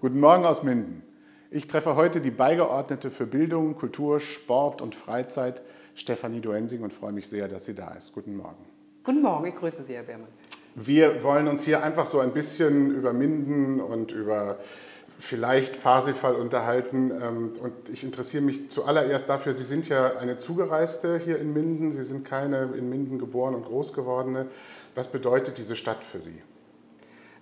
Guten Morgen aus Minden. Ich treffe heute die Beigeordnete für Bildung, Kultur, Sport und Freizeit, Stefanie Duensing, und freue mich sehr, dass sie da ist. Guten Morgen. Guten Morgen, ich grüße Sie, Herr Beermann. Wir wollen uns hier einfach so ein bisschen über Minden und über vielleicht Parsifal unterhalten. Ähm, und ich interessiere mich zuallererst dafür, Sie sind ja eine Zugereiste hier in Minden. Sie sind keine in Minden geboren und groß gewordene. Was bedeutet diese Stadt für Sie?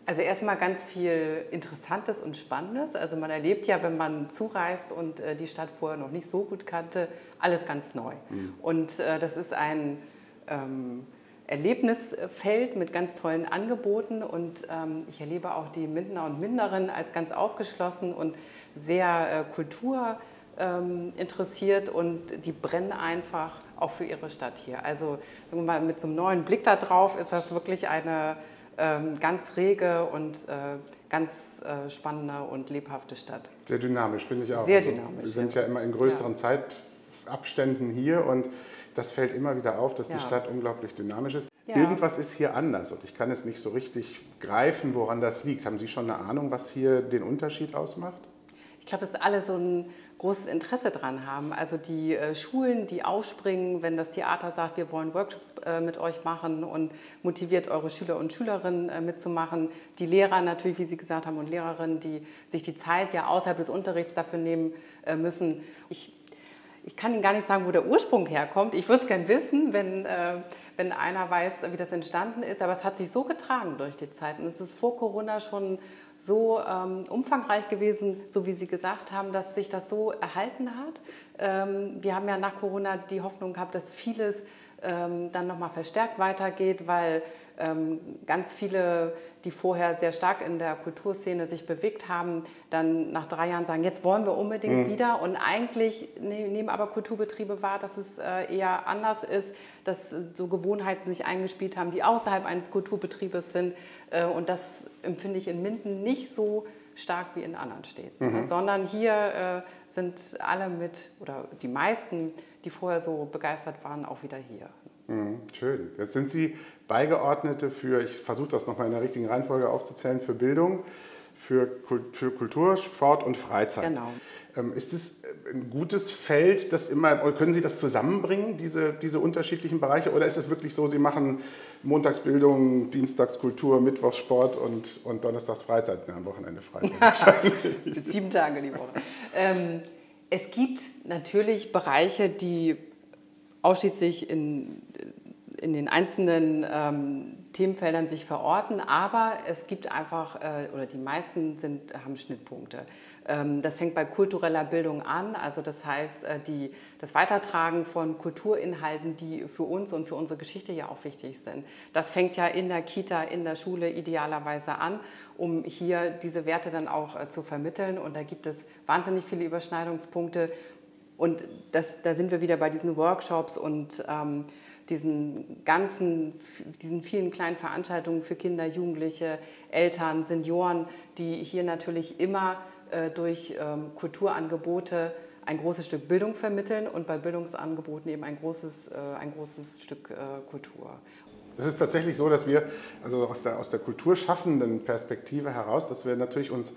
Also erstmal ganz viel Interessantes und Spannendes. Also man erlebt ja, wenn man zureist und äh, die Stadt vorher noch nicht so gut kannte, alles ganz neu. Mhm. Und äh, das ist ein ähm, Erlebnisfeld mit ganz tollen Angeboten und ähm, ich erlebe auch die Mindener und Minderinnen als ganz aufgeschlossen und sehr äh, Kultur ähm, interessiert und die brennen einfach auch für ihre Stadt hier. Also sagen wir mal, mit so einem neuen Blick darauf ist das wirklich eine ganz rege und äh, ganz äh, spannende und lebhafte Stadt. Sehr dynamisch, finde ich auch. Sehr also, dynamisch. Wir sind ja, immer in größeren ja. Zeitabständen hier und das fällt immer wieder auf, dass ja. die Stadt unglaublich dynamisch ist. Ja. Irgendwas ist hier anders und ich kann es nicht so richtig greifen, woran das liegt. Haben Sie schon eine Ahnung, was hier den Unterschied ausmacht? Ich glaube, dass alle so ein großes Interesse dran haben. Also die äh, Schulen, die aufspringen, wenn das Theater sagt, wir wollen Workshops äh, mit euch machen und motiviert eure Schüler und Schülerinnen äh, mitzumachen. Die Lehrer natürlich, wie Sie gesagt haben, und Lehrerinnen, die sich die Zeit ja außerhalb des Unterrichts dafür nehmen äh, müssen. Ich ich kann Ihnen gar nicht sagen, wo der Ursprung herkommt. Ich würde es gerne wissen, wenn, äh, wenn einer weiß, wie das entstanden ist. Aber es hat sich so getragen durch die Zeit. Und es ist vor Corona schon so ähm, umfangreich gewesen, so wie Sie gesagt haben, dass sich das so erhalten hat. Ähm, wir haben ja nach Corona die Hoffnung gehabt, dass vieles ähm, dann nochmal verstärkt weitergeht, weil ganz viele, die vorher sehr stark in der Kulturszene sich bewegt haben, dann nach drei Jahren sagen, jetzt wollen wir unbedingt mhm. wieder. Und eigentlich ne, nehmen aber Kulturbetriebe wahr, dass es äh, eher anders ist, dass so Gewohnheiten sich eingespielt haben, die außerhalb eines Kulturbetriebes sind. Äh, und das empfinde ich in Minden nicht so stark wie in anderen Städten, mhm. sondern hier äh, sind alle mit, oder die meisten, die vorher so begeistert waren, auch wieder hier. Mhm, schön. Jetzt sind Sie Beigeordnete für, ich versuche das nochmal in der richtigen Reihenfolge aufzuzählen, für Bildung, für, für Kultur, Sport und Freizeit. Genau. Ähm, ist es ein gutes Feld, das immer, können Sie das zusammenbringen, diese, diese unterschiedlichen Bereiche? Oder ist es wirklich so, Sie machen Montagsbildung, Dienstagskultur, Mittwochssport und, und Donnerstags Freizeit, ja, am Wochenende Freizeit? Sieben Tage die Woche. Ähm, es gibt natürlich Bereiche, die ausschließlich in in den einzelnen ähm, Themenfeldern sich verorten, aber es gibt einfach, äh, oder die meisten sind, haben Schnittpunkte. Ähm, das fängt bei kultureller Bildung an, also das heißt, äh, die, das Weitertragen von Kulturinhalten, die für uns und für unsere Geschichte ja auch wichtig sind. Das fängt ja in der Kita, in der Schule idealerweise an, um hier diese Werte dann auch äh, zu vermitteln. Und da gibt es wahnsinnig viele Überschneidungspunkte. Und das, da sind wir wieder bei diesen Workshops und ähm, diesen ganzen, diesen vielen kleinen Veranstaltungen für Kinder, Jugendliche, Eltern, Senioren, die hier natürlich immer äh, durch ähm, Kulturangebote ein großes Stück Bildung vermitteln und bei Bildungsangeboten eben ein großes, äh, ein großes Stück äh, Kultur. Es ist tatsächlich so, dass wir, also aus der, aus der kulturschaffenden Perspektive heraus, dass wir natürlich uns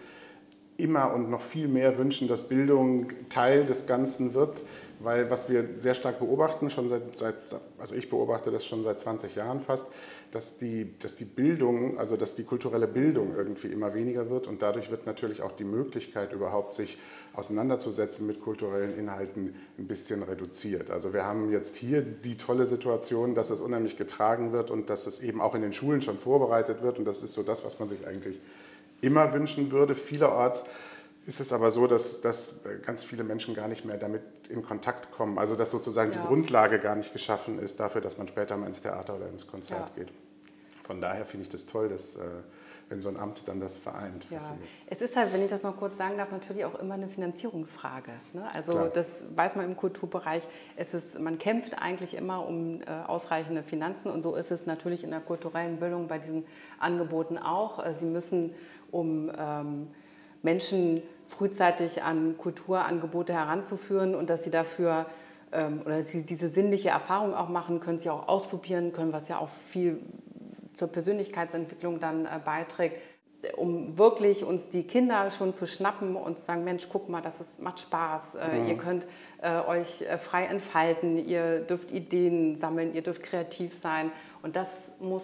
immer und noch viel mehr wünschen, dass Bildung Teil des Ganzen wird, weil was wir sehr stark beobachten, schon seit, seit, also ich beobachte das schon seit 20 Jahren fast, dass die, dass die Bildung, also dass die kulturelle Bildung irgendwie immer weniger wird und dadurch wird natürlich auch die Möglichkeit überhaupt sich auseinanderzusetzen mit kulturellen Inhalten ein bisschen reduziert. Also wir haben jetzt hier die tolle Situation, dass es unheimlich getragen wird und dass es eben auch in den Schulen schon vorbereitet wird und das ist so das, was man sich eigentlich immer wünschen würde. Vielerorts ist es aber so, dass, dass ganz viele Menschen gar nicht mehr damit in Kontakt kommen. Also dass sozusagen ja. die Grundlage gar nicht geschaffen ist dafür, dass man später mal ins Theater oder ins Konzert ja. geht. Von daher finde ich das toll, dass, äh, wenn so ein Amt dann das vereint. Ja. Es ist halt, wenn ich das noch kurz sagen darf, natürlich auch immer eine Finanzierungsfrage. Ne? Also Klar. das weiß man im Kulturbereich. Es ist, man kämpft eigentlich immer um äh, ausreichende Finanzen und so ist es natürlich in der kulturellen Bildung bei diesen Angeboten auch. Äh, sie müssen um ähm, Menschen frühzeitig an Kulturangebote heranzuführen und dass sie dafür ähm, oder dass sie diese sinnliche Erfahrung auch machen, können sie auch ausprobieren können, was ja auch viel zur Persönlichkeitsentwicklung dann äh, beiträgt. um wirklich uns die Kinder schon zu schnappen und zu sagen, Mensch, guck mal, das ist, macht Spaß, äh, mhm. ihr könnt äh, euch frei entfalten, ihr dürft Ideen sammeln, ihr dürft kreativ sein. Und das muss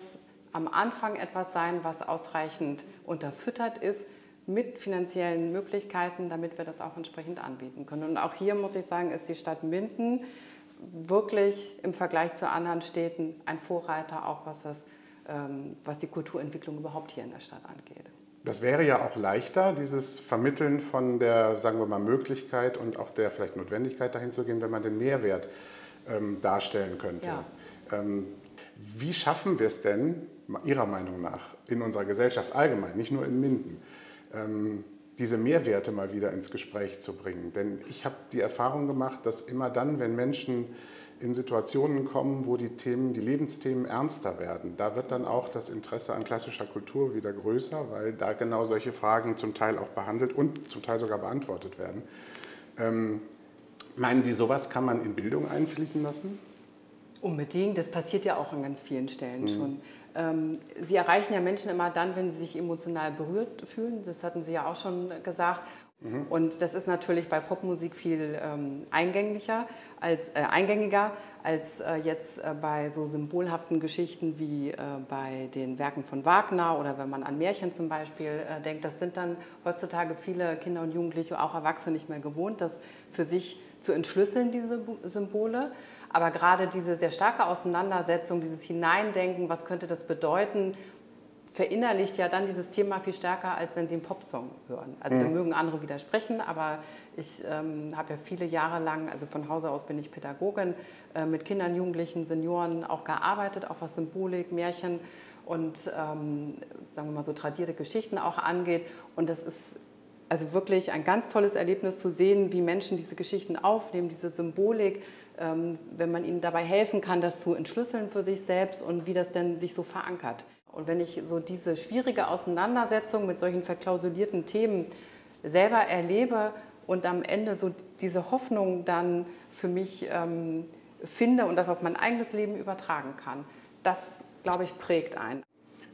am Anfang etwas sein, was ausreichend unterfüttert ist mit finanziellen Möglichkeiten, damit wir das auch entsprechend anbieten können. Und auch hier muss ich sagen, ist die Stadt Minden wirklich im Vergleich zu anderen Städten ein Vorreiter, auch was, das, ähm, was die Kulturentwicklung überhaupt hier in der Stadt angeht. Das wäre ja auch leichter, dieses Vermitteln von der, sagen wir mal, Möglichkeit und auch der vielleicht Notwendigkeit dahin zu gehen, wenn man den Mehrwert ähm, darstellen könnte. Ja. Ähm, wie schaffen wir es denn, Ihrer Meinung nach, in unserer Gesellschaft allgemein, nicht nur in Minden, ähm, diese Mehrwerte mal wieder ins Gespräch zu bringen? Denn ich habe die Erfahrung gemacht, dass immer dann, wenn Menschen in Situationen kommen, wo die Themen, die Lebensthemen ernster werden, da wird dann auch das Interesse an klassischer Kultur wieder größer, weil da genau solche Fragen zum Teil auch behandelt und zum Teil sogar beantwortet werden. Ähm, meinen Sie, sowas kann man in Bildung einfließen lassen? Unbedingt, das passiert ja auch an ganz vielen Stellen mhm. schon. Ähm, sie erreichen ja Menschen immer dann, wenn sie sich emotional berührt fühlen. Das hatten Sie ja auch schon gesagt. Mhm. Und das ist natürlich bei Popmusik viel ähm, eingänglicher als, äh, eingängiger als äh, jetzt äh, bei so symbolhaften Geschichten wie äh, bei den Werken von Wagner oder wenn man an Märchen zum Beispiel äh, denkt. Das sind dann heutzutage viele Kinder und Jugendliche, auch Erwachsene nicht mehr gewohnt, das für sich zu entschlüsseln, diese Symbole. Aber gerade diese sehr starke Auseinandersetzung, dieses Hineindenken, was könnte das bedeuten, verinnerlicht ja dann dieses Thema viel stärker, als wenn sie einen Popsong hören. Also mhm. da mögen andere widersprechen, aber ich ähm, habe ja viele Jahre lang, also von Hause aus bin ich Pädagogin, äh, mit Kindern, Jugendlichen, Senioren auch gearbeitet, auch was Symbolik, Märchen und ähm, sagen wir mal so tradierte Geschichten auch angeht. Und das ist also wirklich ein ganz tolles Erlebnis zu sehen, wie Menschen diese Geschichten aufnehmen, diese Symbolik, ähm, wenn man ihnen dabei helfen kann, das zu entschlüsseln für sich selbst und wie das denn sich so verankert. Und wenn ich so diese schwierige Auseinandersetzung mit solchen verklausulierten Themen selber erlebe und am Ende so diese Hoffnung dann für mich ähm, finde und das auf mein eigenes Leben übertragen kann, das, glaube ich, prägt einen.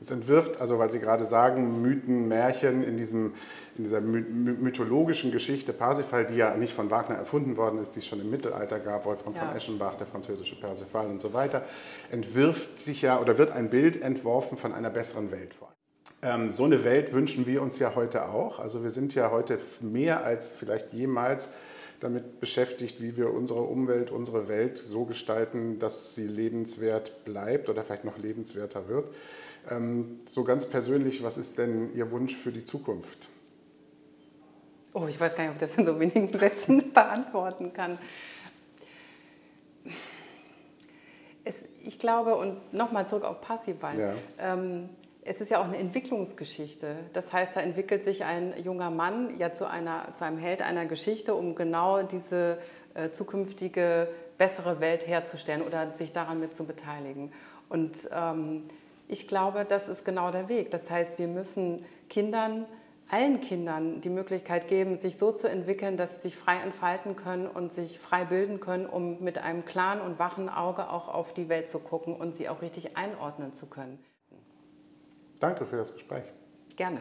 Es entwirft, also weil Sie gerade sagen, Mythen, Märchen in, diesem, in dieser mythologischen Geschichte Parsifal, die ja nicht von Wagner erfunden worden ist, die es schon im Mittelalter gab, Wolfram ja. von Eschenbach, der französische Parsifal und so weiter, entwirft sich ja oder wird ein Bild entworfen von einer besseren Welt vor. Ähm, so eine Welt wünschen wir uns ja heute auch. Also wir sind ja heute mehr als vielleicht jemals damit beschäftigt, wie wir unsere Umwelt, unsere Welt so gestalten, dass sie lebenswert bleibt oder vielleicht noch lebenswerter wird. Ähm, so ganz persönlich, was ist denn Ihr Wunsch für die Zukunft? Oh, ich weiß gar nicht, ob ich das in so wenigen Sätzen beantworten kann. Es, ich glaube, und nochmal zurück auf Passival, ja. ähm, es ist ja auch eine Entwicklungsgeschichte. Das heißt, da entwickelt sich ein junger Mann ja zu, einer, zu einem Held einer Geschichte, um genau diese äh, zukünftige bessere Welt herzustellen oder sich daran mit zu beteiligen. Und ähm, ich glaube, das ist genau der Weg. Das heißt, wir müssen Kindern, allen Kindern die Möglichkeit geben, sich so zu entwickeln, dass sie sich frei entfalten können und sich frei bilden können, um mit einem klaren und wachen Auge auch auf die Welt zu gucken und sie auch richtig einordnen zu können. Danke für das Gespräch. Gerne.